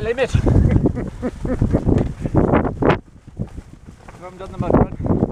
my limit. I haven't done the mud run.